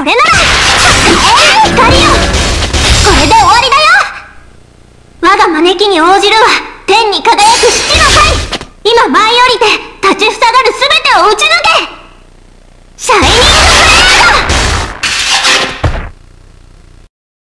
それなら。光よこれで終わりだよ。我が招きに応じるは天に輝く七の回今舞い降りて立ちふさがる全てを打ち抜け。